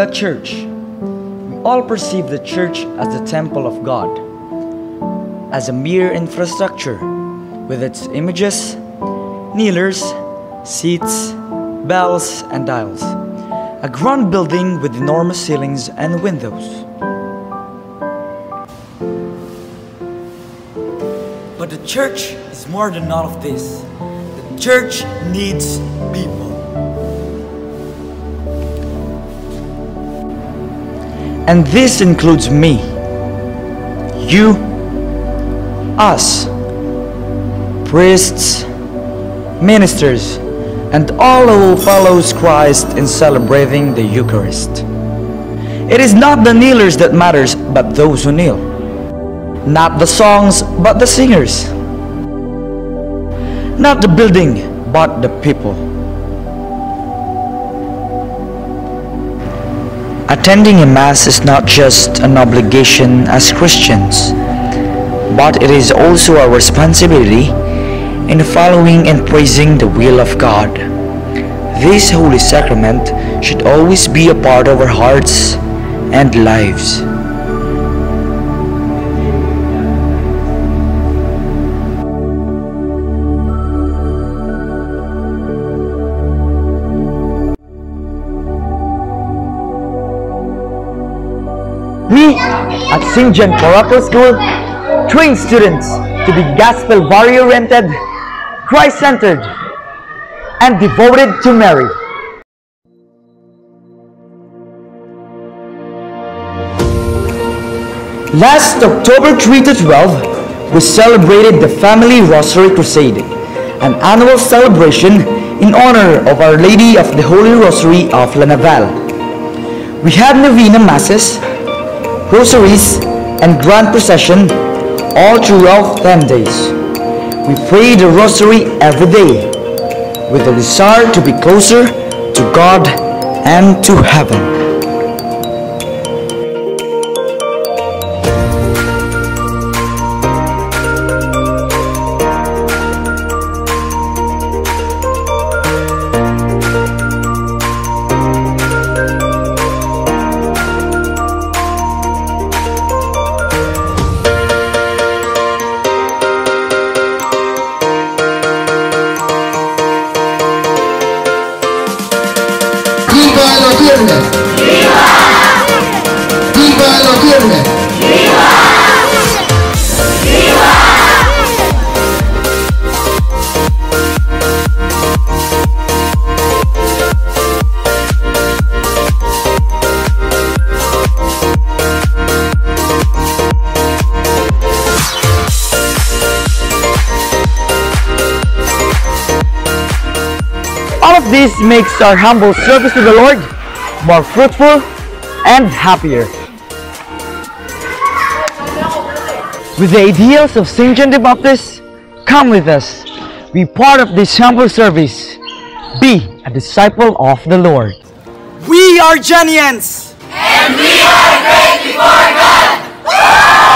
The church. We all perceive the church as the temple of God, as a mere infrastructure with its images, kneelers, seats, bells, and dials. A grand building with enormous ceilings and windows. But the church is more than all of this. The church needs people. And this includes me, you, us, priests, ministers, and all who follows Christ in celebrating the Eucharist. It is not the kneelers that matters, but those who kneel. Not the songs, but the singers. Not the building, but the people. Attending a Mass is not just an obligation as Christians, but it is also a responsibility in following and praising the will of God. This Holy Sacrament should always be a part of our hearts and lives. At St. John Parochial School train students to be gospel oriented, Christ centered, and devoted to Mary. Last October 3 to 12, we celebrated the Family Rosary Crusade, an annual celebration in honor of Our Lady of the Holy Rosary of La Naval. We had novena masses, rosaries, and grand procession all throughout 10 days. We pray the rosary every day with the desire to be closer to God and to heaven. Viva la tierra. Viva la tierra. All of this makes our humble service to the Lord more fruitful and happier. With the ideals of St. John the Baptist, come with us. Be part of this humble service. Be a disciple of the Lord. We are Johnians! And we are great before God!